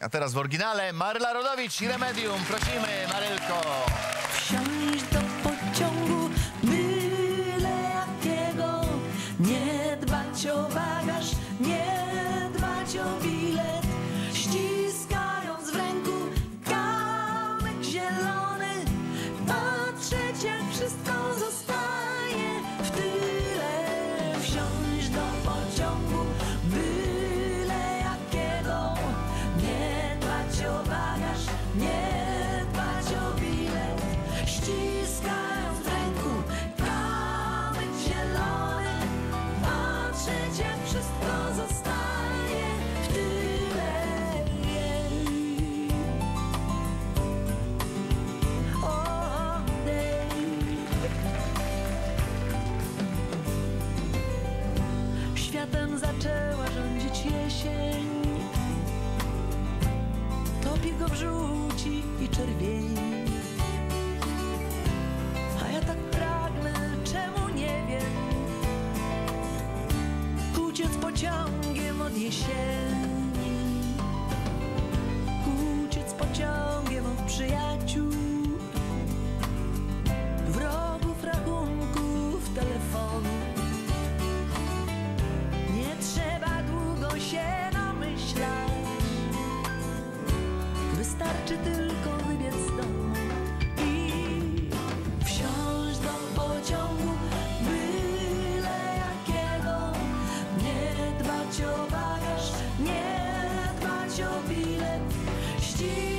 A teraz w oryginale Maryla Rodowicz i Remedium. Prosimy, Marylko. Wsiąść do pociągu, byle jakiego, nie dbać o bagaż, nie dbać o bilet. wszystko zostanie tyle. Światem zaczęła rządzić jesień, topie go i czerwieni. 底线 nie dbać o bilet ścig.